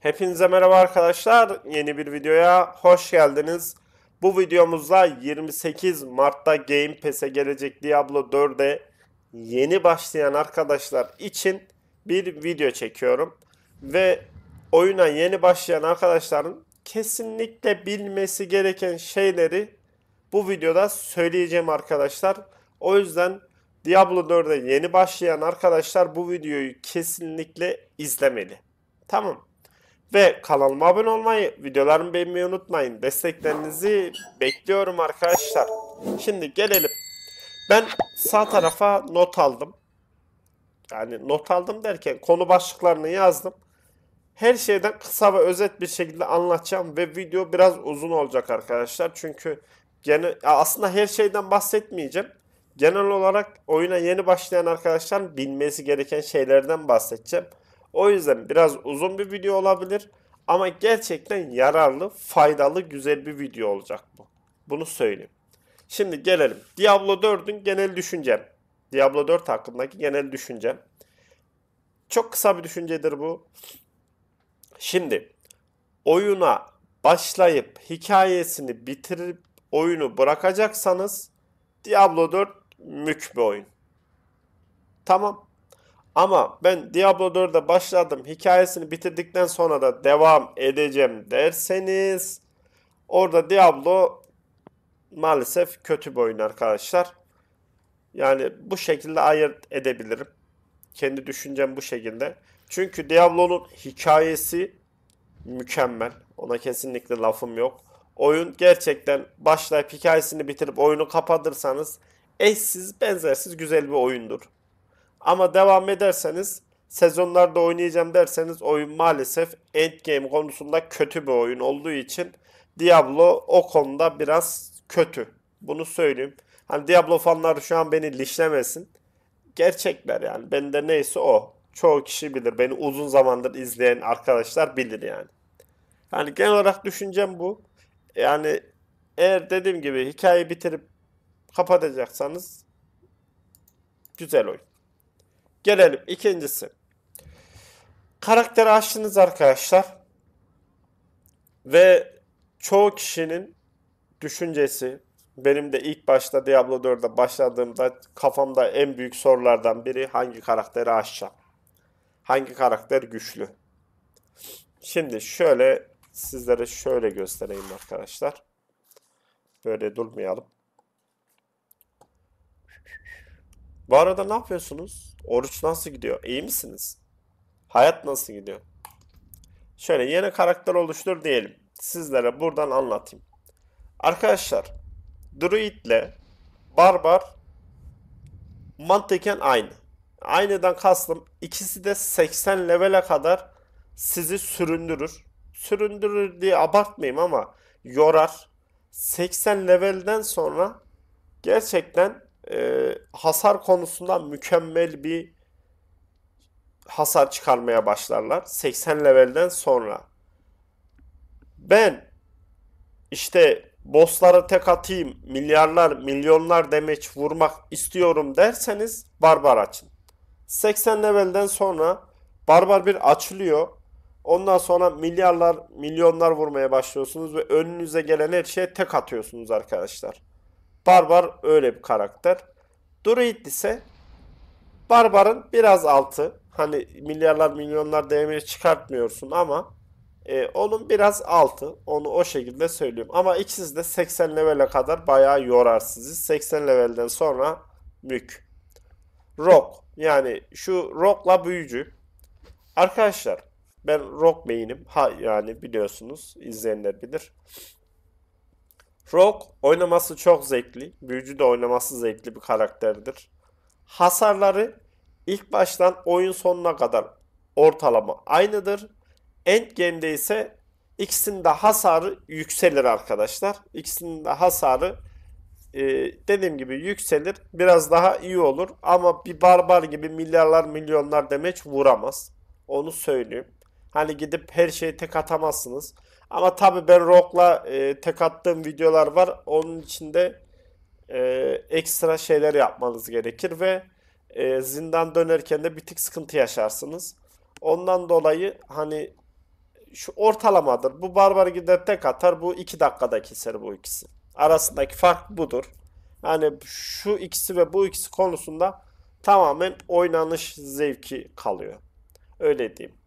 Hepinize merhaba arkadaşlar. Yeni bir videoya hoş geldiniz. Bu videomuzda 28 Mart'ta Game Pass'e gelecek Diablo 4'e yeni başlayan arkadaşlar için bir video çekiyorum. Ve oyuna yeni başlayan arkadaşların kesinlikle bilmesi gereken şeyleri bu videoda söyleyeceğim arkadaşlar. O yüzden Diablo 4'e yeni başlayan arkadaşlar bu videoyu kesinlikle izlemeli. Tamam. Ve kanalıma abone olmayı, videolarımı beğenmeyi unutmayın. Desteklerinizi bekliyorum arkadaşlar. Şimdi gelelim. Ben sağ tarafa not aldım. Yani not aldım derken konu başlıklarını yazdım. Her şeyden kısa ve özet bir şekilde anlatacağım ve video biraz uzun olacak arkadaşlar. Çünkü gene aslında her şeyden bahsetmeyeceğim. Genel olarak oyuna yeni başlayan arkadaşlar bilmesi gereken şeylerden bahsedeceğim. O yüzden biraz uzun bir video olabilir ama gerçekten yararlı, faydalı, güzel bir video olacak bu. Bunu söyleyeyim. Şimdi gelelim. Diablo 4'ün genel düşüncem. Diablo 4 hakkındaki genel düşüncem. Çok kısa bir düşüncedir bu. Şimdi oyuna başlayıp hikayesini bitirip oyunu bırakacaksanız Diablo 4 mük bir oyun. Tamam. Ama ben Diablo 4'e başladım. Hikayesini bitirdikten sonra da devam edeceğim derseniz orada Diablo maalesef kötü bir oyun arkadaşlar. Yani bu şekilde ayırt edebilirim. Kendi düşüncem bu şekilde. Çünkü Diablo'nun hikayesi mükemmel. Ona kesinlikle lafım yok. Oyun gerçekten başlayıp hikayesini bitirip oyunu kapatırsanız eşsiz, benzersiz güzel bir oyundur. Ama devam ederseniz sezonlarda oynayacağım derseniz oyun maalesef endgame konusunda kötü bir oyun olduğu için Diablo o konuda biraz kötü. Bunu söyleyeyim. Hani Diablo fanları şu an beni lişlemesin. Gerçekler yani. Bende neyse o. Çoğu kişi bilir. Beni uzun zamandır izleyen arkadaşlar bilir yani. Yani genel olarak düşüncem bu. Yani eğer dediğim gibi hikayeyi bitirip kapatacaksanız güzel oyun. Gelelim ikincisi. Karakteri açtınız arkadaşlar. Ve çoğu kişinin düşüncesi benim de ilk başta Diablo 4'e başladığımda kafamda en büyük sorulardan biri hangi karakteri açacağım? Hangi karakter güçlü? Şimdi şöyle sizlere şöyle göstereyim arkadaşlar. Böyle durmayalım. Bu arada ne yapıyorsunuz? Oruç nasıl gidiyor? İyi misiniz? Hayat nasıl gidiyor? Şöyle yeni karakter oluştur diyelim. Sizlere buradan anlatayım. Arkadaşlar, Druid ile Barbar mantıken aynı. Aynıdan kastım ikisi de 80 levele kadar sizi süründürür. Süründürür diye abartmayayım ama yorar. 80 levelden sonra gerçekten e, hasar konusunda mükemmel bir hasar çıkarmaya başlarlar. 80 levelden sonra. Ben işte bosslara tek atayım, milyarlar, milyonlar demeç vurmak istiyorum derseniz barbar açın. 80 levelden sonra barbar bir açılıyor. Ondan sonra milyarlar, milyonlar vurmaya başlıyorsunuz ve önünüze gelen her şeye tek atıyorsunuz arkadaşlar. Barbar öyle bir karakter. Druid ise Barbar'ın biraz altı. Hani milyarlar milyonlar değmeye çıkartmıyorsun ama e, onun biraz altı. Onu o şekilde söylüyorum. Ama ikisi de 80 levele kadar bayağı yorar sizi. 80 levelden sonra mük. Rock. Yani şu Rock'la büyücü. Arkadaşlar ben Rock main'im. Ha yani biliyorsunuz izleyenler bilir. Rogue oynaması çok zevkli. Büyücü de oynaması zevkli bir karakterdir. Hasarları ilk baştan oyun sonuna kadar ortalama aynıdır. Endgame'de ise ikisinin de hasarı yükselir arkadaşlar. İkisinin de hasarı e, dediğim gibi yükselir. Biraz daha iyi olur. Ama bir barbar gibi milyarlar milyonlar demeç vuramaz. Onu söyleyeyim. Hani gidip her şeyi tek atamazsınız. Ama tabii ben Rock'la e, tek attığım videolar var. Onun içinde e, ekstra şeyler yapmanız gerekir ve e, zindan dönerken de bir tık sıkıntı yaşarsınız. Ondan dolayı hani şu ortalamadır. Bu barbar gider tek atar. Bu 2 dakikada keser bu ikisi. Arasındaki fark budur. Yani şu ikisi ve bu ikisi konusunda tamamen oynanış zevki kalıyor. Öyle diyeyim.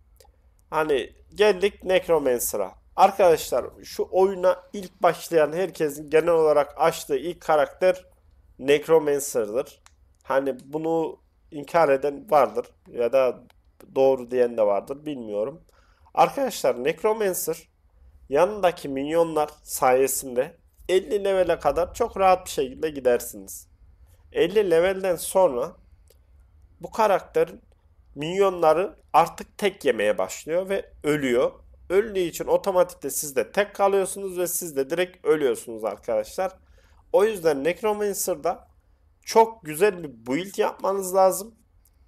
Hani geldik Necromancer'a. Arkadaşlar şu oyuna ilk başlayan herkesin genel olarak açtığı ilk karakter Necromancer'dır. Hani bunu inkar eden vardır ya da doğru diyen de vardır bilmiyorum. Arkadaşlar Necromancer yanındaki minyonlar sayesinde 50 levele kadar çok rahat bir şekilde gidersiniz. 50 levelden sonra bu karakterin minyonları artık tek yemeye başlıyor ve ölüyor. Öldüğü için otomatikte siz de tek kalıyorsunuz ve siz de direkt ölüyorsunuz arkadaşlar. O yüzden Necromancer'da çok güzel bir build yapmanız lazım.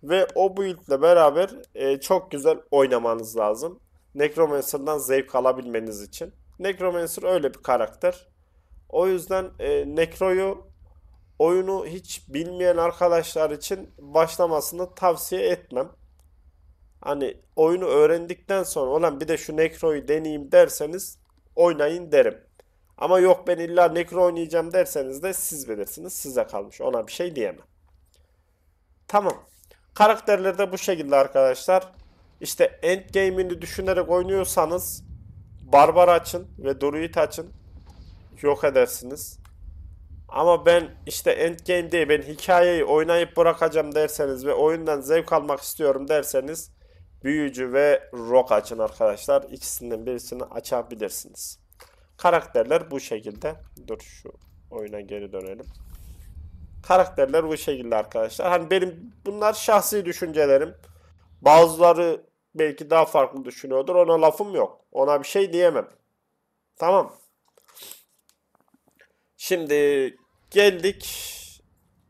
Ve o build beraber e, çok güzel oynamanız lazım. Necromancer'dan zevk alabilmeniz için. Necromancer öyle bir karakter. O yüzden e, Necro'yu oyunu hiç bilmeyen arkadaşlar için başlamasını tavsiye etmem. Hani oyunu öğrendikten sonra olan bir de şu Necro'yu deneyeyim derseniz oynayın derim. Ama yok ben illa Necro oynayacağım derseniz de siz bilirsiniz. Size kalmış. Ona bir şey diyemem. Tamam. Karakterler de bu şekilde arkadaşlar. İşte endgame'ini düşünerek oynuyorsanız Barbar açın ve Druid açın. Yok edersiniz. Ama ben işte endgame değil ben hikayeyi oynayıp bırakacağım derseniz ve oyundan zevk almak istiyorum derseniz büyücü ve rock açın arkadaşlar. İkisinden birisini açabilirsiniz. Karakterler bu şekilde. Dur şu oyuna geri dönelim. Karakterler bu şekilde arkadaşlar. Hani benim bunlar şahsi düşüncelerim. Bazıları belki daha farklı düşünüyordur. Ona lafım yok. Ona bir şey diyemem. Tamam. Şimdi geldik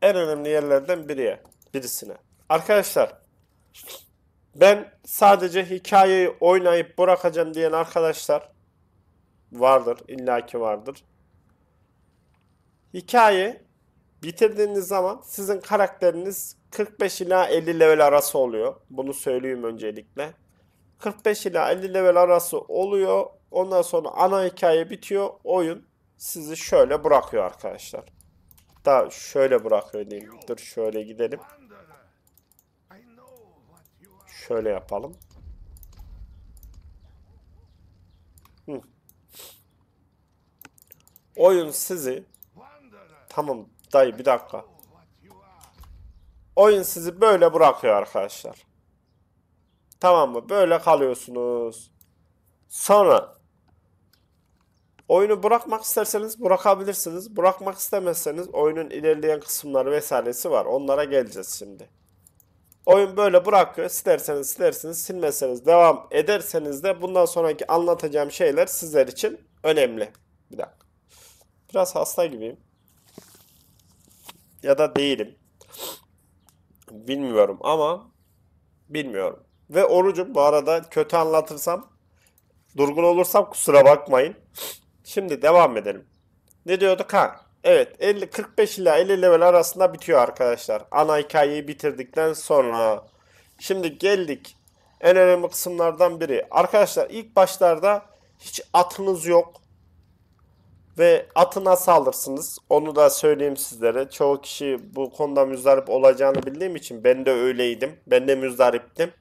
en önemli yerlerden biriye, birisine. Arkadaşlar ben sadece hikayeyi oynayıp bırakacağım diyen arkadaşlar vardır, illaki vardır. Hikaye bitirdiğiniz zaman sizin karakteriniz 45 ila 50 level arası oluyor. Bunu söyleyeyim öncelikle. 45 ila 50 level arası oluyor. Ondan sonra ana hikaye bitiyor. Oyun sizi şöyle bırakıyor arkadaşlar. Da şöyle bırakıyor diyeyim. Dur şöyle gidelim. Şöyle yapalım. Hı. Oyun sizi Tamam dayı bir dakika. Oyun sizi böyle bırakıyor arkadaşlar. Tamam mı? Böyle kalıyorsunuz. Sonra oyunu bırakmak isterseniz bırakabilirsiniz. Bırakmak istemezseniz oyunun ilerleyen kısımları vesairesi var. Onlara geleceğiz şimdi. Oyun böyle bırakıyor. Silerseniz silersiniz. Silmezseniz devam ederseniz de bundan sonraki anlatacağım şeyler sizler için önemli. Bir dakika. Biraz hasta gibiyim. Ya da değilim. Bilmiyorum ama bilmiyorum. Ve orucum bu arada kötü anlatırsam durgun olursam kusura bakmayın. Şimdi devam edelim. Ne diyorduk ha? Evet 50 45 ila 50 level arasında bitiyor arkadaşlar. Ana hikayeyi bitirdikten sonra. Şimdi geldik en önemli kısımlardan biri. Arkadaşlar ilk başlarda hiç atınız yok. Ve atı nasıl alırsınız? Onu da söyleyeyim sizlere. Çoğu kişi bu konuda müzdarip olacağını bildiğim için ben de öyleydim. Ben de müzdariptim.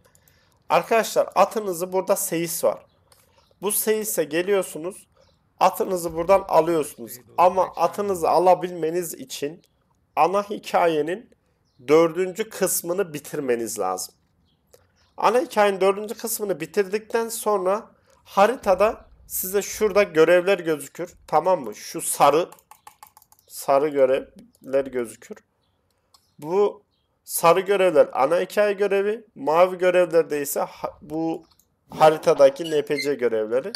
Arkadaşlar atınızı burada seyis var. Bu seyise geliyorsunuz. Atınızı buradan alıyorsunuz. Ama atınızı alabilmeniz için ana hikayenin dördüncü kısmını bitirmeniz lazım. Ana hikayenin dördüncü kısmını bitirdikten sonra haritada size şurada görevler gözükür. Tamam mı? Şu sarı sarı görevler gözükür. Bu sarı görevler ana hikaye görevi. Mavi görevlerde ise bu haritadaki NPC görevleri.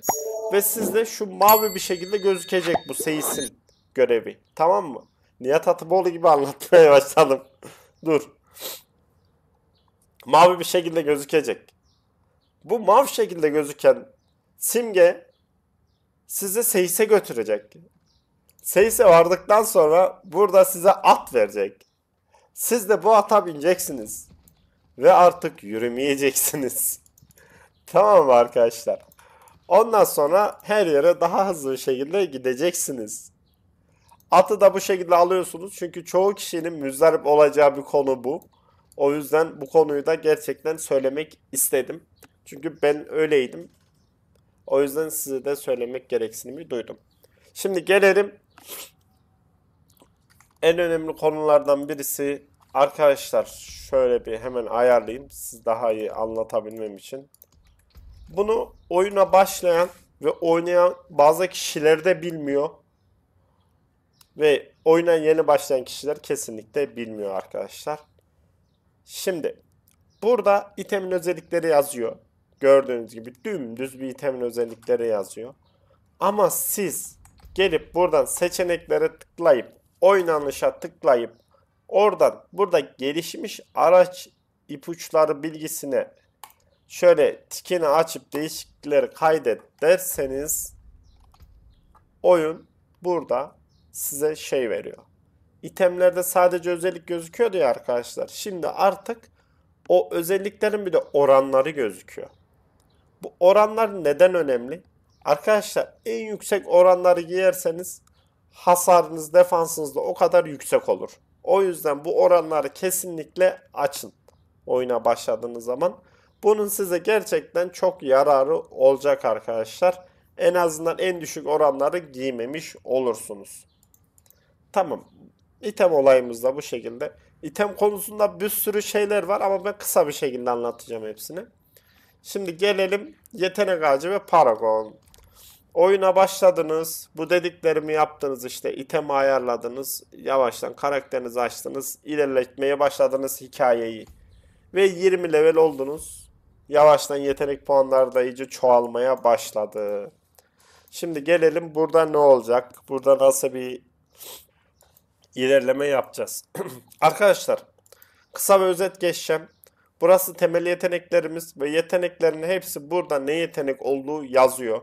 Ve sizde şu mavi bir şekilde gözükecek bu Seyis'in görevi. Tamam mı? Nihat Atıboğlu gibi anlatmaya başladım. Dur. Mavi bir şekilde gözükecek. Bu mavi şekilde gözüken simge sizi Seyis'e götürecek. Seyis'e vardıktan sonra burada size at verecek. Siz de bu ata bineceksiniz. Ve artık yürümeyeceksiniz. tamam mı arkadaşlar? Ondan sonra her yere daha hızlı bir şekilde gideceksiniz. Atı da bu şekilde alıyorsunuz çünkü çoğu kişinin müzdarip olacağı bir konu bu. O yüzden bu konuyu da gerçekten söylemek istedim. Çünkü ben öyleydim. O yüzden size de söylemek gereksinimi duydum. Şimdi gelelim en önemli konulardan birisi arkadaşlar şöyle bir hemen ayarlayayım siz daha iyi anlatabilmem için. Bunu oyuna başlayan ve oynayan bazı kişiler de bilmiyor. Ve oyuna yeni başlayan kişiler kesinlikle bilmiyor arkadaşlar. Şimdi burada itemin özellikleri yazıyor. Gördüğünüz gibi dümdüz bir itemin özellikleri yazıyor. Ama siz gelip buradan seçeneklere tıklayıp oynanışa tıklayıp oradan burada gelişmiş araç ipuçları bilgisine şöyle tikini açıp değişiklikleri kaydet derseniz oyun burada size şey veriyor. İtemlerde sadece özellik gözüküyordu ya arkadaşlar. Şimdi artık o özelliklerin bir de oranları gözüküyor. Bu oranlar neden önemli? Arkadaşlar en yüksek oranları giyerseniz hasarınız, defansınız da o kadar yüksek olur. O yüzden bu oranları kesinlikle açın oyuna başladığınız zaman. Bunun size gerçekten çok yararı olacak arkadaşlar. En azından en düşük oranları giymemiş olursunuz. Tamam. İtem olayımız da bu şekilde. İtem konusunda bir sürü şeyler var ama ben kısa bir şekilde anlatacağım hepsini. Şimdi gelelim yetenek ağacı ve paragon. Oyuna başladınız. Bu dediklerimi yaptınız işte. itemi ayarladınız. Yavaştan karakterinizi açtınız. ilerletmeye başladınız hikayeyi. Ve 20 level oldunuz. Yavaştan yetenek puanları da iyice çoğalmaya başladı. Şimdi gelelim burada ne olacak? Burada nasıl bir ilerleme yapacağız. Arkadaşlar kısa ve özet geçeceğim. Burası temel yeteneklerimiz ve yeteneklerin hepsi burada ne yetenek olduğu yazıyor.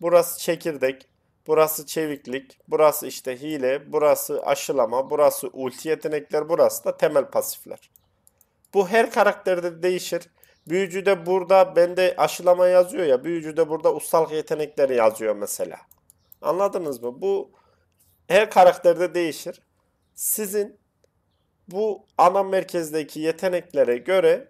Burası çekirdek, burası çeviklik, burası işte hile, burası aşılama, burası ulti yetenekler, burası da temel pasifler. Bu her karakterde değişir. Büyücü de burada bende aşılama yazıyor ya, büyücü de burada ustalık yetenekleri yazıyor mesela. Anladınız mı? Bu her karakterde değişir. Sizin bu ana merkezdeki yeteneklere göre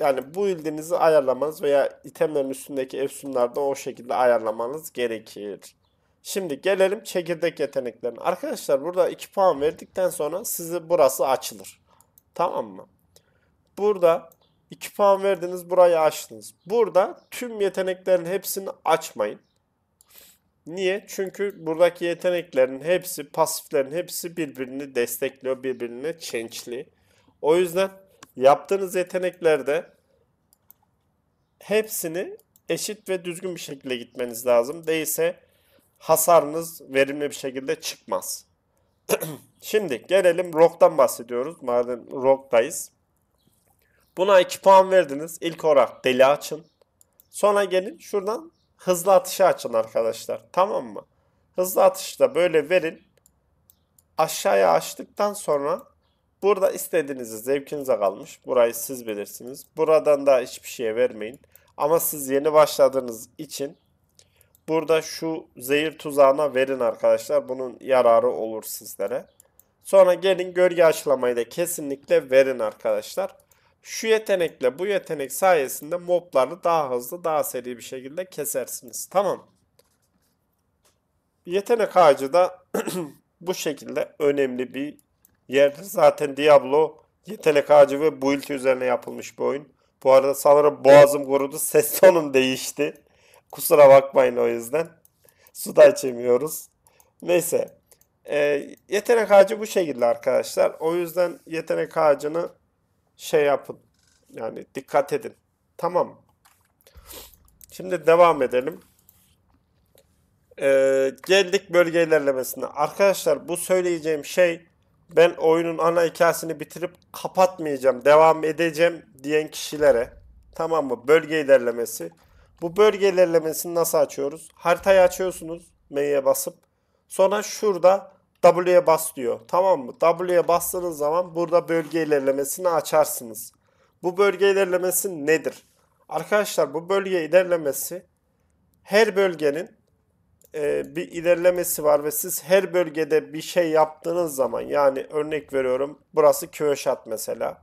yani bu ildinizi ayarlamanız veya itemlerin üstündeki efsunlarda o şekilde ayarlamanız gerekir. Şimdi gelelim çekirdek yeteneklerine. Arkadaşlar burada 2 puan verdikten sonra size burası açılır. Tamam mı? Burada 2 puan verdiniz burayı açtınız. Burada tüm yeteneklerin hepsini açmayın. Niye? Çünkü buradaki yeteneklerin hepsi, pasiflerin hepsi birbirini destekliyor, birbirine change'li. O yüzden yaptığınız yeteneklerde hepsini eşit ve düzgün bir şekilde gitmeniz lazım. Değilse hasarınız verimli bir şekilde çıkmaz. Şimdi gelelim Rock'tan bahsediyoruz. Madem Rock'tayız. Buna 2 puan verdiniz. İlk olarak deli açın. Sonra gelin şuradan hızlı atışı açın arkadaşlar. Tamam mı? Hızlı atışta böyle verin. Aşağıya açtıktan sonra burada istediğinizi zevkinize kalmış. Burayı siz bilirsiniz. Buradan da hiçbir şeye vermeyin. Ama siz yeni başladığınız için burada şu zehir tuzağına verin arkadaşlar. Bunun yararı olur sizlere. Sonra gelin gölge aşılamayı da kesinlikle verin arkadaşlar. Şu yetenekle bu yetenek sayesinde mobları daha hızlı daha seri bir şekilde kesersiniz. Tamam. Yetenek ağacı da bu şekilde önemli bir yerdir. Zaten Diablo yetenek ağacı ve build üzerine yapılmış bir oyun. Bu arada sanırım boğazım kurudu. Ses tonum değişti. Kusura bakmayın o yüzden. Su da içemiyoruz. Neyse. E, yetenek ağacı bu şekilde arkadaşlar. O yüzden yetenek ağacını şey yapın. Yani dikkat edin. Tamam. Şimdi devam edelim. Ee, geldik bölge ilerlemesine. Arkadaşlar bu söyleyeceğim şey ben oyunun ana hikayesini bitirip kapatmayacağım, devam edeceğim diyen kişilere tamam mı? Bölge ilerlemesi. Bu bölge ilerlemesini nasıl açıyoruz? Haritayı açıyorsunuz M'ye basıp. Sonra şurada W'ye bas diyor. Tamam mı? W'ye bastığınız zaman burada bölge ilerlemesini açarsınız. Bu bölge ilerlemesi nedir? Arkadaşlar bu bölge ilerlemesi her bölgenin e, bir ilerlemesi var ve siz her bölgede bir şey yaptığınız zaman yani örnek veriyorum burası Köyşat mesela.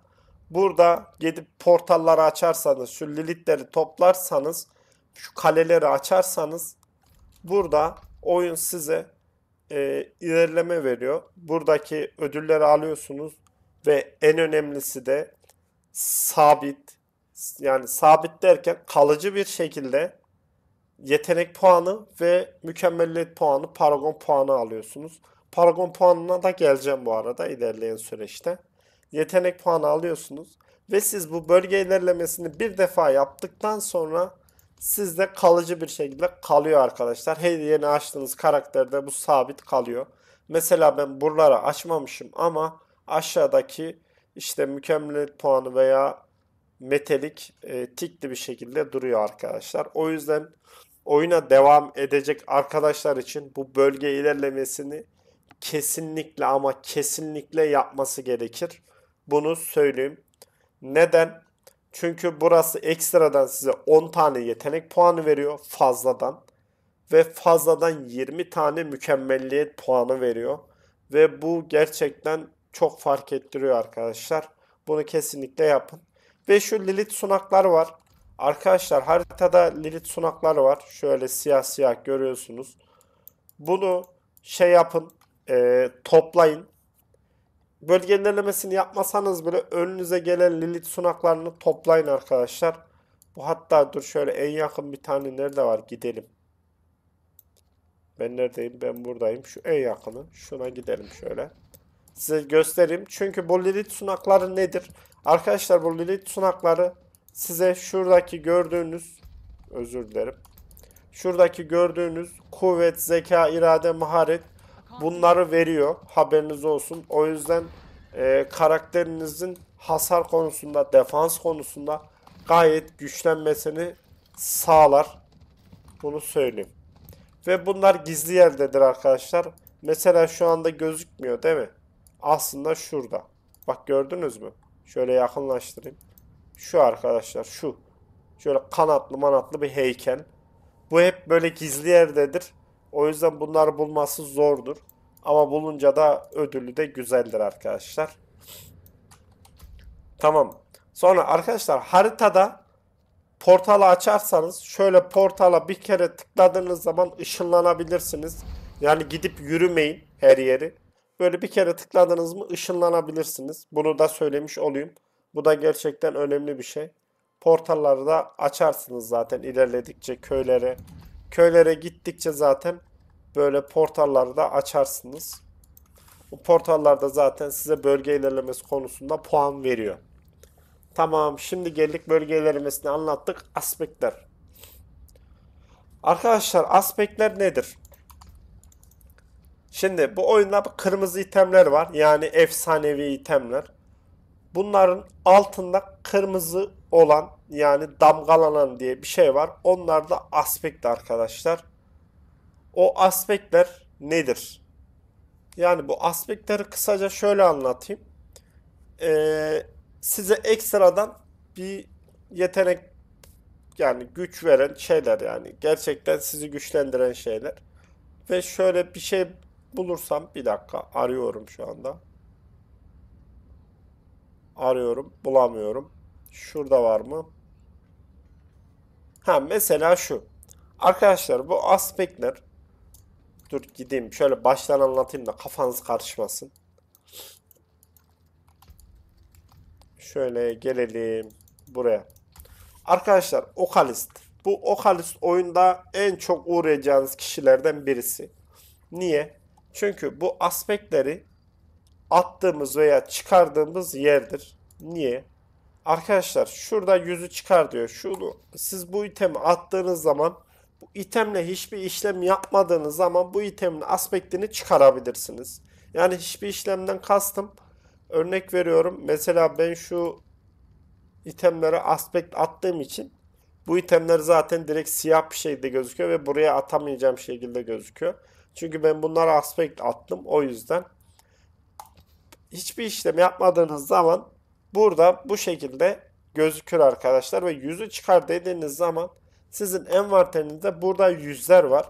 Burada gidip portalları açarsanız şu lilitleri toplarsanız şu kaleleri açarsanız burada oyun size e, ilerleme veriyor. Buradaki ödülleri alıyorsunuz ve en önemlisi de sabit yani sabit derken kalıcı bir şekilde yetenek puanı ve mükemmelliyet puanı, paragon puanı alıyorsunuz. Paragon puanına da geleceğim bu arada ilerleyen süreçte. Yetenek puanı alıyorsunuz ve siz bu bölge ilerlemesini bir defa yaptıktan sonra sizde kalıcı bir şekilde kalıyor arkadaşlar. Her yeni açtığınız karakterde bu sabit kalıyor. Mesela ben buraları açmamışım ama aşağıdaki işte mükemmelliyet puanı veya metalik e, tikli bir şekilde duruyor arkadaşlar. O yüzden oyuna devam edecek arkadaşlar için bu bölge ilerlemesini kesinlikle ama kesinlikle yapması gerekir. Bunu söyleyeyim. Neden? Çünkü burası ekstradan size 10 tane yetenek puanı veriyor fazladan. Ve fazladan 20 tane mükemmelliyet puanı veriyor. Ve bu gerçekten çok fark ettiriyor arkadaşlar. Bunu kesinlikle yapın. Ve şu Lilith sunaklar var. Arkadaşlar haritada Lilith sunaklar var. Şöyle siyah siyah görüyorsunuz. Bunu şey yapın. E, toplayın. Bölge ilerlemesini yapmasanız bile önünüze gelen Lilith sunaklarını toplayın arkadaşlar. Bu hatta dur şöyle en yakın bir tane nerede var gidelim. Ben neredeyim? Ben buradayım. Şu en yakını. Şuna gidelim şöyle. Size göstereyim. Çünkü bu Lilith sunakları nedir? Arkadaşlar bu Lilith sunakları size şuradaki gördüğünüz özür dilerim. Şuradaki gördüğünüz kuvvet, zeka, irade, maharet bunları veriyor. Haberiniz olsun. O yüzden e, karakterinizin hasar konusunda, defans konusunda gayet güçlenmesini sağlar. Bunu söyleyeyim. Ve bunlar gizli yerdedir arkadaşlar. Mesela şu anda gözükmüyor değil mi? Aslında şurada. Bak gördünüz mü? Şöyle yakınlaştırayım. Şu arkadaşlar şu. Şöyle kanatlı manatlı bir heykel. Bu hep böyle gizli yerdedir. O yüzden bunları bulması zordur. Ama bulunca da ödülü de güzeldir arkadaşlar. Tamam. Sonra arkadaşlar haritada portalı açarsanız şöyle portala bir kere tıkladığınız zaman ışınlanabilirsiniz. Yani gidip yürümeyin her yeri. Böyle bir kere tıkladınız mı ışınlanabilirsiniz. Bunu da söylemiş olayım. Bu da gerçekten önemli bir şey. Portalları da açarsınız zaten ilerledikçe köylere. Köylere gittikçe zaten böyle portalları da açarsınız. Bu portallarda zaten size bölge ilerlemesi konusunda puan veriyor. Tamam şimdi geldik bölge ilerlemesini anlattık. Aspektler. Arkadaşlar aspektler nedir? Şimdi bu oyunda kırmızı itemler var. Yani efsanevi itemler. Bunların altında kırmızı olan yani damgalanan diye bir şey var. Onlar da aspekt arkadaşlar. O aspektler nedir? Yani bu aspektleri kısaca şöyle anlatayım. Ee, size ekstradan bir yetenek yani güç veren şeyler yani gerçekten sizi güçlendiren şeyler. Ve şöyle bir şey bulursam bir dakika arıyorum şu anda. Arıyorum bulamıyorum. Şurada var mı? Ha mesela şu. Arkadaşlar bu aspektler dur gideyim şöyle baştan anlatayım da kafanız karışmasın. Şöyle gelelim buraya. Arkadaşlar Okalist. Bu Okalist oyunda en çok uğrayacağınız kişilerden birisi. Niye? Çünkü bu aspektleri attığımız veya çıkardığımız yerdir. Niye? Arkadaşlar şurada yüzü çıkar diyor. Şunu siz bu itemi attığınız zaman bu itemle hiçbir işlem yapmadığınız zaman bu itemin aspektini çıkarabilirsiniz. Yani hiçbir işlemden kastım örnek veriyorum. Mesela ben şu itemlere aspekt attığım için bu itemler zaten direkt siyah bir şekilde gözüküyor ve buraya atamayacağım şekilde gözüküyor. Çünkü ben bunlara aspekt attım. O yüzden hiçbir işlem yapmadığınız zaman burada bu şekilde gözükür arkadaşlar ve yüzü çıkar dediğiniz zaman Sizin envanterinizde burada yüzler var.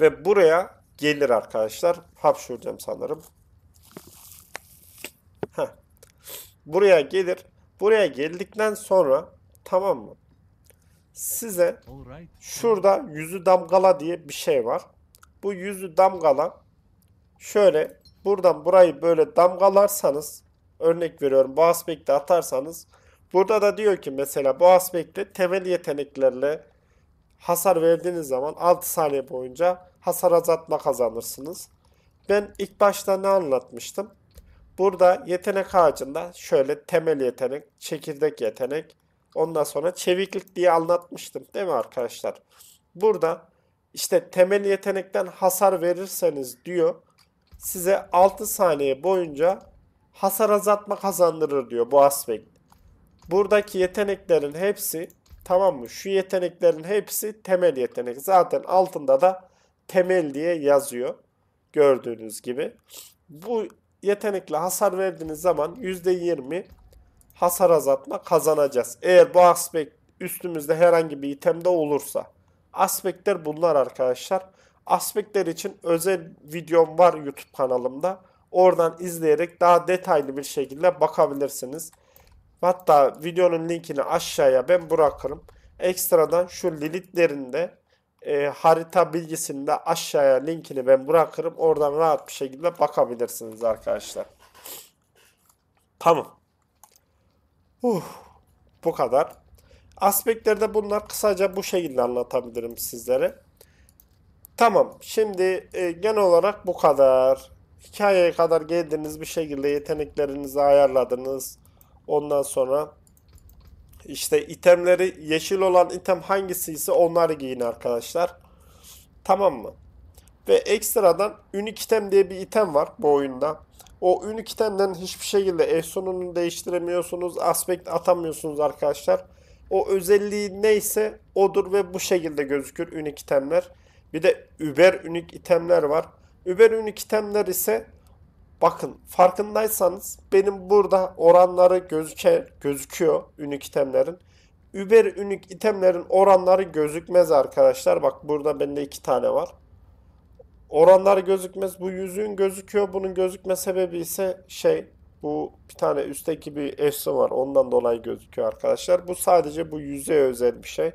Ve buraya gelir arkadaşlar. Hapşuracağım sanırım. Heh. Buraya gelir. Buraya geldikten sonra tamam mı? Size şurada yüzü damgala diye bir şey var. Bu yüzü damgala şöyle buradan burayı böyle damgalarsanız örnek veriyorum bu aspekti atarsanız burada da diyor ki mesela bu aspekte temel yeteneklerle hasar verdiğiniz zaman 6 saniye boyunca hasar azaltma kazanırsınız. Ben ilk başta ne anlatmıştım? Burada yetenek ağacında şöyle temel yetenek, çekirdek yetenek, ondan sonra çeviklik diye anlatmıştım değil mi arkadaşlar? Burada işte temel yetenekten hasar verirseniz diyor size 6 saniye boyunca hasar azaltma kazandırır diyor bu aspekt. Buradaki yeteneklerin hepsi tamam mı? Şu yeteneklerin hepsi temel yetenek. Zaten altında da temel diye yazıyor. Gördüğünüz gibi. Bu yetenekle hasar verdiğiniz zaman %20 hasar azaltma kazanacağız. Eğer bu aspekt üstümüzde herhangi bir itemde olursa. Aspektler bunlar arkadaşlar. Aspektler için özel videom var YouTube kanalımda. Oradan izleyerek daha detaylı bir şekilde bakabilirsiniz. Hatta videonun linkini aşağıya ben bırakırım. Ekstradan şu Lilith'lerin de e, harita bilgisini de aşağıya linkini ben bırakırım. Oradan rahat bir şekilde bakabilirsiniz arkadaşlar. Tamam. Uh, bu kadar. Aspektlerde bunlar kısaca bu şekilde anlatabilirim sizlere. Tamam. Şimdi e, genel olarak bu kadar. Hikayeye kadar geldiniz bir şekilde yeteneklerinizi ayarladınız. Ondan sonra işte itemleri yeşil olan item hangisiyse onları giyin arkadaşlar. Tamam mı? Ve ekstradan Unique item diye bir item var bu oyunda. O Unique itemden hiçbir şekilde efsununu değiştiremiyorsunuz. Aspekt atamıyorsunuz arkadaşlar. O özelliği neyse odur ve bu şekilde gözükür Unique itemler. Bir de Uber Unique itemler var. Uber Unique itemler ise bakın farkındaysanız benim burada oranları gözüke, gözüküyor Unique itemlerin. Uber Unique itemlerin oranları gözükmez arkadaşlar. Bak burada bende iki tane var. Oranları gözükmez. Bu yüzüğün gözüküyor. Bunun gözükme sebebi ise şey bu bir tane üstteki bir efsun var. Ondan dolayı gözüküyor arkadaşlar. Bu sadece bu yüzeye özel bir şey.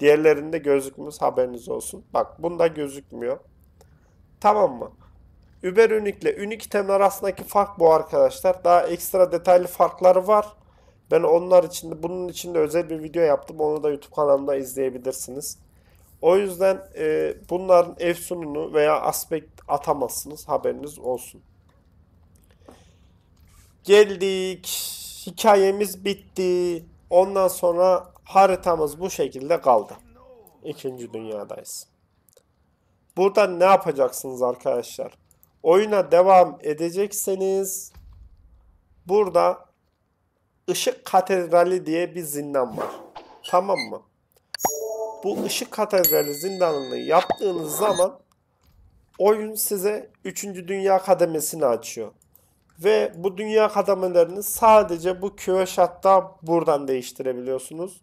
Diğerlerinde gözükmez. Haberiniz olsun. Bak bunda gözükmüyor. Tamam mı? Uber Unique ile Unique itemler arasındaki fark bu arkadaşlar. Daha ekstra detaylı farkları var. Ben onlar için de bunun için de özel bir video yaptım. Onu da YouTube kanalımda izleyebilirsiniz. O yüzden e, bunların efsununu veya aspekt atamazsınız. Haberiniz olsun. Geldik. Hikayemiz bitti. Ondan sonra haritamız bu şekilde kaldı. İkinci dünyadayız. Burada ne yapacaksınız arkadaşlar? Oyuna devam edecekseniz burada Işık Katedrali diye bir zindan var. Tamam mı? Bu Işık Katedrali zindanını yaptığınız zaman oyun size 3. Dünya kademesini açıyor. Ve bu dünya kademelerini sadece bu Köyşat'ta buradan değiştirebiliyorsunuz.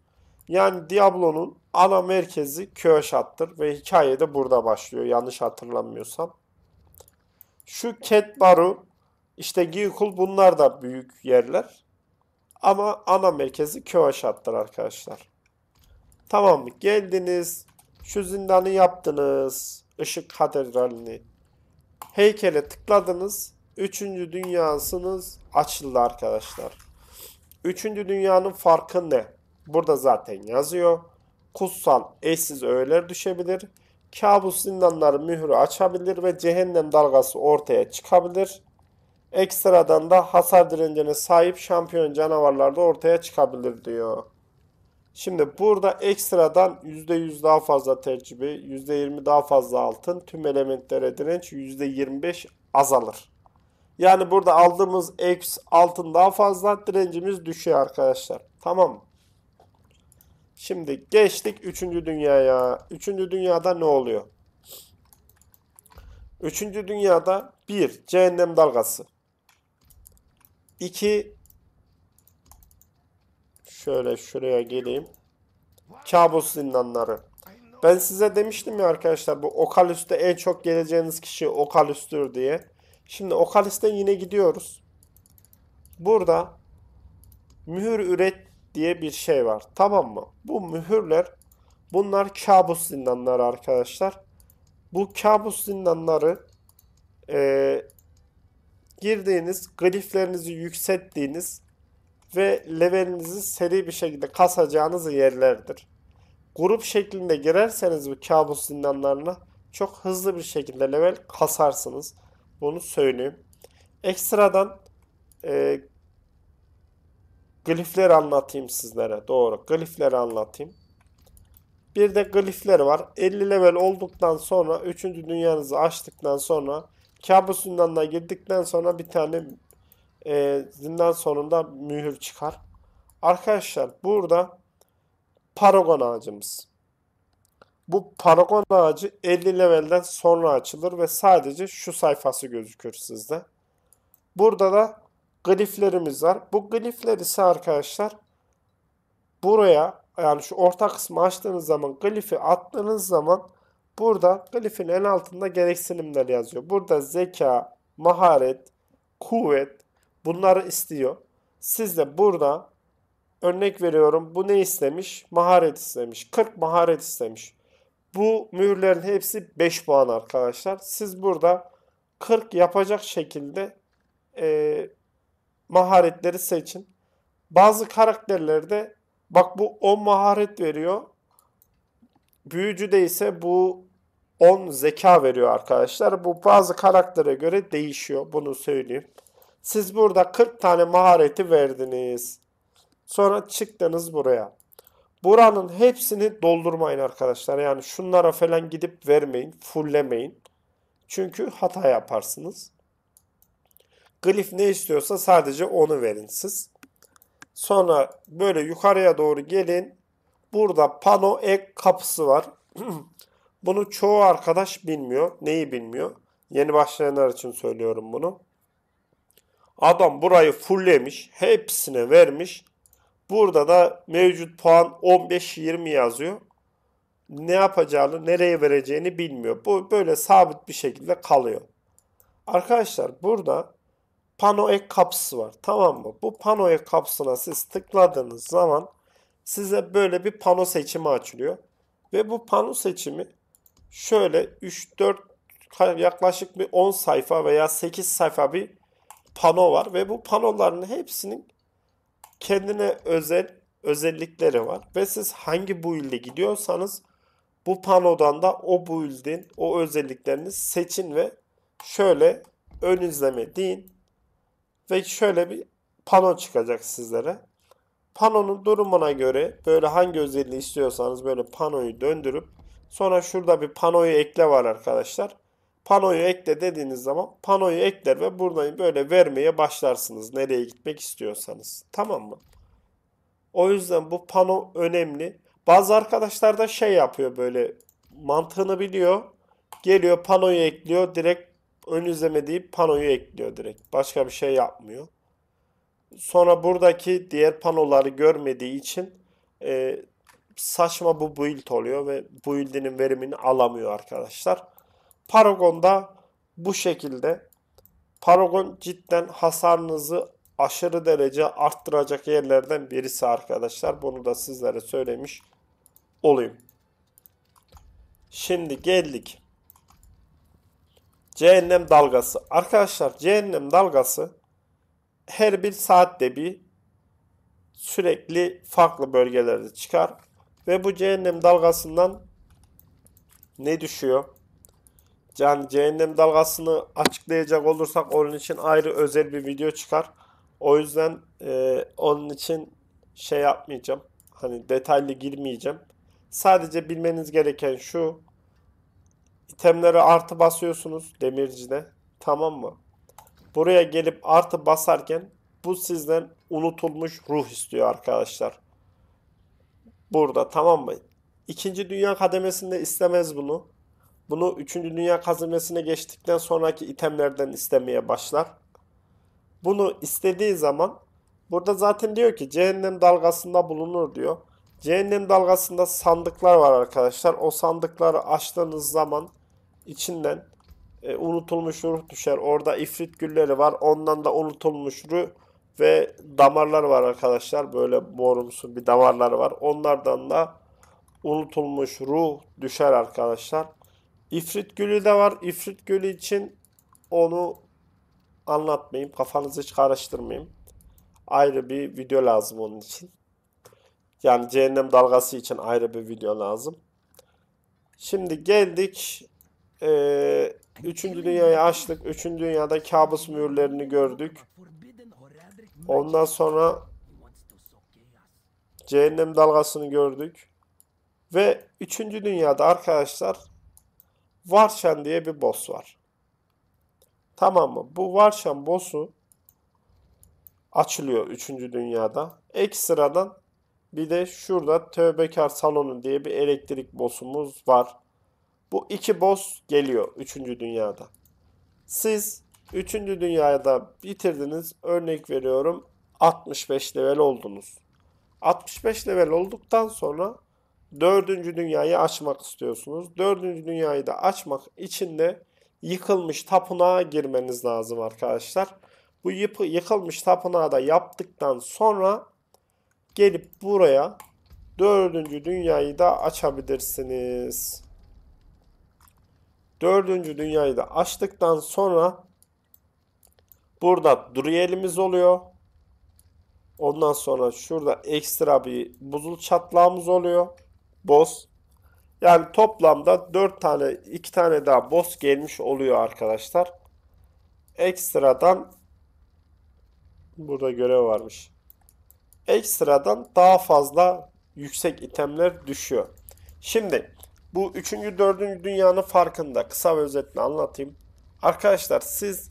Yani Diablo'nun ana merkezi Köyşat'tır ve hikaye de burada başlıyor yanlış hatırlamıyorsam. Şu Cat Bar'u işte Gilkul bunlar da büyük yerler. Ama ana merkezi Köyşat'tır arkadaşlar. Tamam? Geldiniz. Şu zindanı yaptınız. Işık katedralini. Heykele tıkladınız. Üçüncü dünyasınız açıldı arkadaşlar. Üçüncü dünyanın farkı ne? Burada zaten yazıyor. Kutsal eşsiz öğeler düşebilir. Kabus zindanları mührü açabilir ve cehennem dalgası ortaya çıkabilir. Ekstradan da hasar direncine sahip şampiyon canavarlar da ortaya çıkabilir diyor. Şimdi burada ekstradan %100 daha fazla tecrübe, %20 daha fazla altın, tüm elementlere direnç %25 azalır. Yani burada aldığımız X altın daha fazla, direncimiz düşüyor arkadaşlar. Tamam mı? Şimdi geçtik 3. dünyaya. 3. dünyada ne oluyor? 3. dünyada 1. Cehennem dalgası. 2. Şöyle şuraya geleyim. Kabus zindanları. Ben size demiştim ya arkadaşlar bu Okalüs'te en çok geleceğiniz kişi Okalüs'tür diye. Şimdi Okalüs'ten yine gidiyoruz. Burada mühür üret diye bir şey var. Tamam mı? Bu mühürler bunlar kabus zindanları arkadaşlar. Bu kabus zindanları e, girdiğiniz, gliflerinizi yükselttiğiniz ve levelinizi seri bir şekilde kasacağınız yerlerdir. Grup şeklinde girerseniz bu kabus zindanlarına çok hızlı bir şekilde level kasarsınız. Bunu söyleyeyim. Ekstradan e, glifleri anlatayım sizlere. Doğru. Glifleri anlatayım. Bir de glifleri var. 50 level olduktan sonra 3. dünyanızı açtıktan sonra kabus zindanına girdikten sonra bir tane e, zindan sonunda mühür çıkar. Arkadaşlar burada paragon ağacımız. Bu paragon ağacı 50 levelden sonra açılır ve sadece şu sayfası gözükür sizde. Burada da gliflerimiz var. Bu glifler ise arkadaşlar buraya yani şu orta kısmı açtığınız zaman glifi attığınız zaman burada glifin en altında gereksinimler yazıyor. Burada zeka, maharet, kuvvet bunları istiyor. Siz de burada örnek veriyorum bu ne istemiş? Maharet istemiş. 40 maharet istemiş. Bu mühürlerin hepsi 5 puan arkadaşlar. Siz burada 40 yapacak şekilde e, maharetleri seçin. Bazı karakterlerde bak bu 10 maharet veriyor. Büyücü de ise bu 10 zeka veriyor arkadaşlar. Bu bazı karaktere göre değişiyor. Bunu söyleyeyim. Siz burada 40 tane mahareti verdiniz. Sonra çıktınız buraya. Buranın hepsini doldurmayın arkadaşlar. Yani şunlara falan gidip vermeyin. Fulllemeyin. Çünkü hata yaparsınız. Glif ne istiyorsa sadece onu verin siz. Sonra böyle yukarıya doğru gelin. Burada pano ek kapısı var. bunu çoğu arkadaş bilmiyor. Neyi bilmiyor? Yeni başlayanlar için söylüyorum bunu. Adam burayı fulllemiş. Hepsine vermiş. Burada da mevcut puan 15-20 yazıyor. Ne yapacağını, nereye vereceğini bilmiyor. Bu böyle sabit bir şekilde kalıyor. Arkadaşlar burada pano ek kapısı var. Tamam mı? Bu pano ek kapısına siz tıkladığınız zaman size böyle bir pano seçimi açılıyor. Ve bu pano seçimi şöyle 3-4 yaklaşık bir 10 sayfa veya 8 sayfa bir pano var ve bu panoların hepsinin kendine özel özellikleri var ve siz hangi build'e gidiyorsanız bu panodan da o build'in o özelliklerini seçin ve şöyle ön izleme deyin ve şöyle bir pano çıkacak sizlere. Panonun durumuna göre böyle hangi özelliği istiyorsanız böyle panoyu döndürüp sonra şurada bir panoyu ekle var arkadaşlar. Panoyu ekle dediğiniz zaman panoyu ekler ve buradan böyle vermeye başlarsınız nereye gitmek istiyorsanız. Tamam mı? O yüzden bu pano önemli. Bazı arkadaşlar da şey yapıyor böyle mantığını biliyor. Geliyor panoyu ekliyor direkt ön izleme deyip panoyu ekliyor direkt. Başka bir şey yapmıyor. Sonra buradaki diğer panoları görmediği için e, saçma bu build oluyor ve build'inin verimini alamıyor arkadaşlar. Paragon'da bu şekilde. Paragon cidden hasarınızı aşırı derece arttıracak yerlerden birisi arkadaşlar. Bunu da sizlere söylemiş olayım. Şimdi geldik. Cehennem dalgası. Arkadaşlar cehennem dalgası her bir saatte bir sürekli farklı bölgelerde çıkar. Ve bu cehennem dalgasından ne düşüyor? Yani cehennem dalgasını açıklayacak olursak onun için ayrı özel bir video çıkar. O yüzden e, onun için şey yapmayacağım. Hani detaylı girmeyeceğim. Sadece bilmeniz gereken şu. İtemlere artı basıyorsunuz demircide. Tamam mı? Buraya gelip artı basarken bu sizden unutulmuş ruh istiyor arkadaşlar. Burada tamam mı? İkinci dünya kademesinde istemez bunu. Bunu üçüncü dünya kademesine geçtikten sonraki itemlerden istemeye başlar. Bunu istediği zaman burada zaten diyor ki cehennem dalgasında bulunur diyor. Cehennem dalgasında sandıklar var arkadaşlar. O sandıkları açtığınız zaman içinden e, unutulmuş ruh düşer. Orada ifrit gülleri var. Ondan da unutulmuş ruh ve damarlar var arkadaşlar. Böyle morumsu bir damarları var. Onlardan da unutulmuş ruh düşer arkadaşlar. İfrit gülü de var. İfrit gülü için onu anlatmayayım. Kafanızı hiç karıştırmayayım. Ayrı bir video lazım onun için. Yani cehennem dalgası için ayrı bir video lazım. Şimdi geldik. Ee, üçüncü dünyayı açtık. Üçüncü dünyada kabus mühürlerini gördük. Ondan sonra cehennem dalgasını gördük. Ve üçüncü dünyada arkadaşlar Varşan diye bir boss var. Tamam mı? Bu Varşan boss'u açılıyor üçüncü dünyada. Ekstradan bir de şurada Tövbekar Salonu diye bir elektrik boss'umuz var. Bu iki boss geliyor üçüncü dünyada. Siz üçüncü dünyada bitirdiniz. Örnek veriyorum 65 level oldunuz. 65 level olduktan sonra dördüncü dünyayı açmak istiyorsunuz. Dördüncü dünyayı da açmak için de yıkılmış tapınağa girmeniz lazım arkadaşlar. Bu yıpı, yıkılmış tapınağı da yaptıktan sonra gelip buraya dördüncü dünyayı da açabilirsiniz. Dördüncü dünyayı da açtıktan sonra burada Duriel'imiz oluyor. Ondan sonra şurada ekstra bir buzul çatlağımız oluyor. Boss. Yani toplamda 4 tane 2 tane daha boss gelmiş oluyor arkadaşlar. Ekstradan burada görev varmış. Ekstradan daha fazla yüksek itemler düşüyor. Şimdi bu 3. 4. dünyanın farkında kısa ve özetle anlatayım. Arkadaşlar siz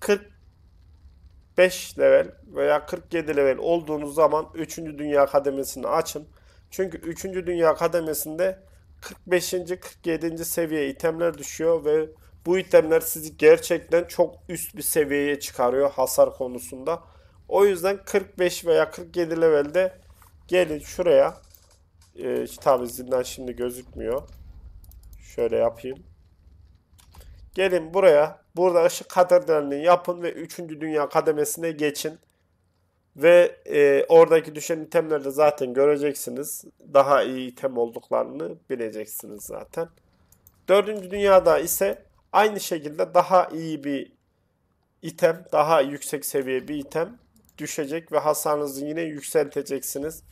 45 level veya 47 level olduğunuz zaman 3. dünya kademesini açın. Çünkü 3. dünya kademesinde 45. 47. seviye itemler düşüyor ve bu itemler sizi gerçekten çok üst bir seviyeye çıkarıyor hasar konusunda. O yüzden 45 veya 47 levelde gelin şuraya. Ee, tabi zindan şimdi gözükmüyor. Şöyle yapayım. Gelin buraya. Burada ışık katedralini yapın ve 3. dünya kademesine geçin. Ve e, oradaki düşen itemleri de zaten göreceksiniz. Daha iyi item olduklarını bileceksiniz zaten. Dördüncü dünyada ise aynı şekilde daha iyi bir item, daha yüksek seviye bir item düşecek ve hasarınızı yine yükselteceksiniz.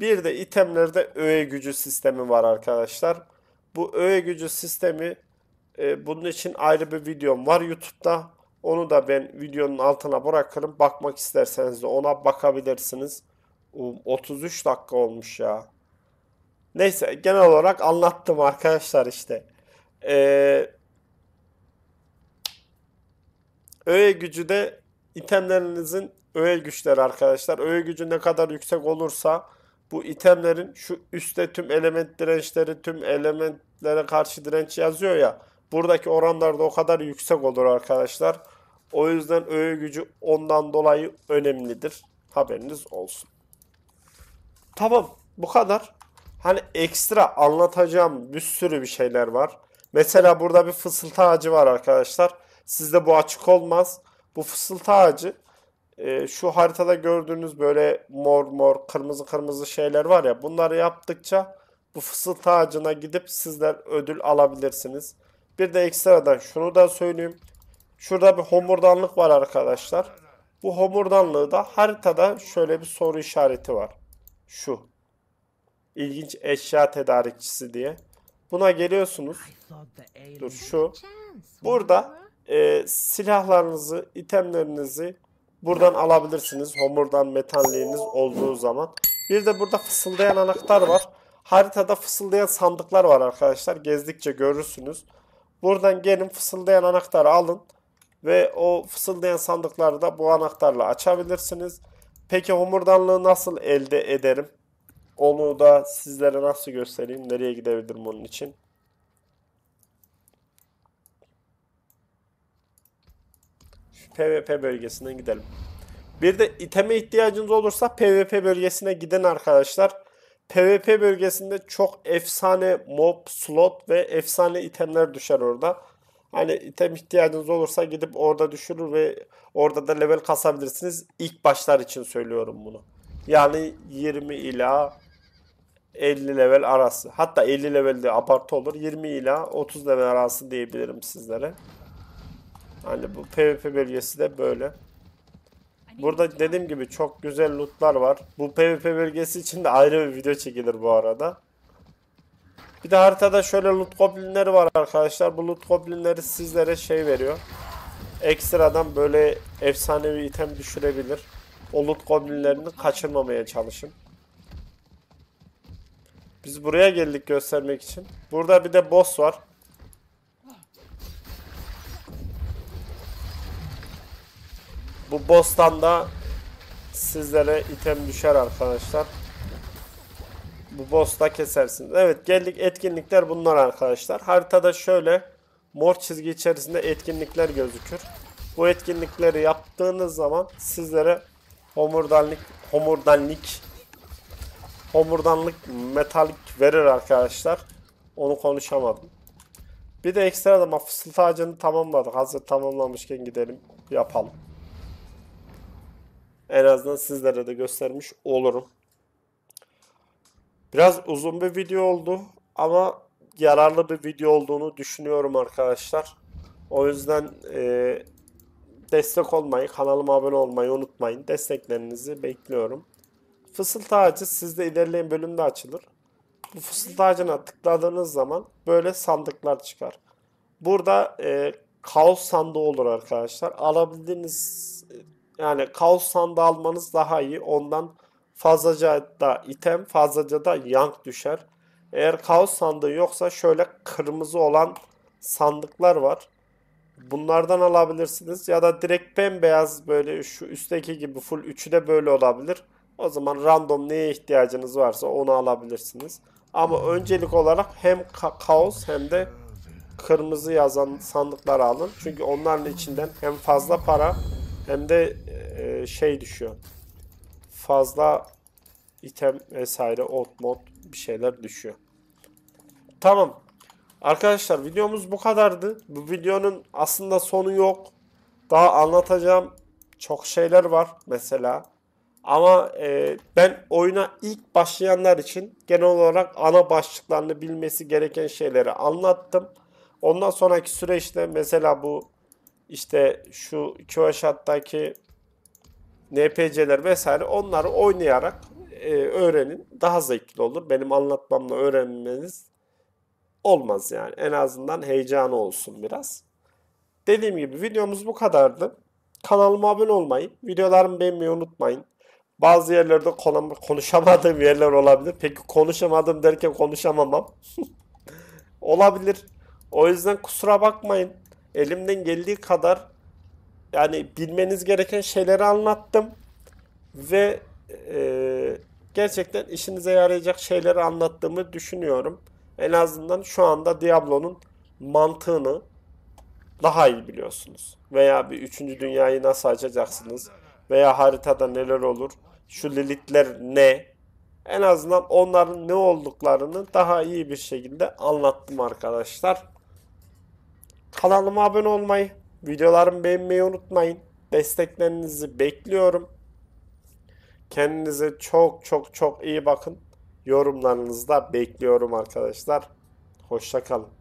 Bir de itemlerde öğe gücü sistemi var arkadaşlar. Bu öğe gücü sistemi e, bunun için ayrı bir videom var YouTube'da. Onu da ben videonun altına bırakırım. Bakmak isterseniz de ona bakabilirsiniz. 33 dakika olmuş ya. Neyse genel olarak anlattım arkadaşlar işte. Ee, öğe gücü de itemlerinizin öğe güçleri arkadaşlar. Öğe gücü ne kadar yüksek olursa bu itemlerin şu üstte tüm element dirençleri, tüm elementlere karşı direnç yazıyor ya. Buradaki oranlar da o kadar yüksek olur arkadaşlar. O yüzden öğe gücü ondan dolayı önemlidir. Haberiniz olsun. Tamam bu kadar. Hani ekstra anlatacağım bir sürü bir şeyler var. Mesela burada bir fısıltı ağacı var arkadaşlar. Sizde bu açık olmaz. Bu fısıltı ağacı e, şu haritada gördüğünüz böyle mor mor kırmızı kırmızı şeyler var ya bunları yaptıkça bu fısıltı ağacına gidip sizler ödül alabilirsiniz. Bir de ekstradan şunu da söyleyeyim. Şurada bir homurdanlık var arkadaşlar. Bu homurdanlığı da haritada şöyle bir soru işareti var. Şu. İlginç eşya tedarikçisi diye. Buna geliyorsunuz. Dur şu. Burada e, silahlarınızı, itemlerinizi buradan alabilirsiniz. Homurdan metalliğiniz olduğu zaman. Bir de burada fısıldayan anahtar var. Haritada fısıldayan sandıklar var arkadaşlar. Gezdikçe görürsünüz. Buradan gelin fısıldayan anahtarı alın. Ve o fısıldayan sandıkları da bu anahtarla açabilirsiniz. Peki homurdanlığı nasıl elde ederim? Onu da sizlere nasıl göstereyim? Nereye gidebilirim onun için? PvP bölgesinden gidelim. Bir de iteme ihtiyacınız olursa PvP bölgesine gidin arkadaşlar. PvP bölgesinde çok efsane mob, slot ve efsane itemler düşer orada. Hani item ihtiyacınız olursa gidip orada düşürür ve orada da level kasabilirsiniz. İlk başlar için söylüyorum bunu. Yani 20 ila 50 level arası. Hatta 50 level de abartı olur. 20 ila 30 level arası diyebilirim sizlere. Hani bu PvP bölgesi de böyle. Burada dediğim gibi çok güzel lootlar var. Bu PvP bölgesi için de ayrı bir video çekilir bu arada. Bir de haritada şöyle loot goblinleri var arkadaşlar. Bu loot goblinleri sizlere şey veriyor. Ekstradan böyle efsanevi item düşürebilir. O loot goblinlerini kaçırmamaya çalışın. Biz buraya geldik göstermek için. Burada bir de boss var. Bu boss'tan da sizlere item düşer arkadaşlar. Bu boss'ta kesersiniz. Evet geldik etkinlikler bunlar arkadaşlar. Haritada şöyle mor çizgi içerisinde etkinlikler gözükür. Bu etkinlikleri yaptığınız zaman sizlere homurdanlık homurdanlık homurdanlık metalik verir arkadaşlar. Onu konuşamadım. Bir de ekstra da fısıltı ağacını tamamladık. Hazır tamamlamışken gidelim yapalım. En azından sizlere de göstermiş olurum. Biraz uzun bir video oldu ama yararlı bir video olduğunu düşünüyorum arkadaşlar. O yüzden e, destek olmayı, kanalıma abone olmayı unutmayın. Desteklerinizi bekliyorum. Fısıltı ağacı sizde ilerleyen bölümde açılır. Bu fısıltı ağacına tıkladığınız zaman böyle sandıklar çıkar. Burada e, kaos sandığı olur arkadaşlar. Alabildiğiniz yani kaos sandığı almanız daha iyi. Ondan fazlaca da item, fazlaca da yank düşer. Eğer kaos sandığı yoksa şöyle kırmızı olan sandıklar var. Bunlardan alabilirsiniz ya da direkt bembeyaz böyle şu üstteki gibi full üçü de böyle olabilir. O zaman random neye ihtiyacınız varsa onu alabilirsiniz. Ama öncelik olarak hem ka kaos hem de kırmızı yazan sandıklar alın. Çünkü onların içinden hem fazla para hem de e, şey düşüyor. Fazla item vesaire ot mod bir şeyler düşüyor. Tamam. Arkadaşlar videomuz bu kadardı. Bu videonun aslında sonu yok. Daha anlatacağım çok şeyler var mesela. Ama e, ben oyuna ilk başlayanlar için genel olarak ana başlıklarını bilmesi gereken şeyleri anlattım. Ondan sonraki süreçte mesela bu işte şu QHAT'taki NPC'ler vesaire onları oynayarak e, öğrenin. Daha zevkli olur. Benim anlatmamla öğrenmeniz olmaz yani. En azından heyecanı olsun biraz. Dediğim gibi videomuz bu kadardı. Kanalıma abone olmayı, videolarımı beğenmeyi unutmayın. Bazı yerlerde konuşamadığım yerler olabilir. Peki konuşamadım derken konuşamamam. olabilir. O yüzden kusura bakmayın. Elimden geldiği kadar yani bilmeniz gereken şeyleri anlattım. Ve e, gerçekten işinize yarayacak şeyleri anlattığımı düşünüyorum. En azından şu anda Diablo'nun mantığını daha iyi biliyorsunuz. Veya bir üçüncü dünyayı nasıl açacaksınız? Veya haritada neler olur? Şu Lilith'ler ne? En azından onların ne olduklarını daha iyi bir şekilde anlattım arkadaşlar. Kanalıma abone olmayı, videolarımı beğenmeyi unutmayın. Desteklerinizi bekliyorum. Kendinize çok çok çok iyi bakın. Yorumlarınızı da bekliyorum arkadaşlar. Hoşçakalın.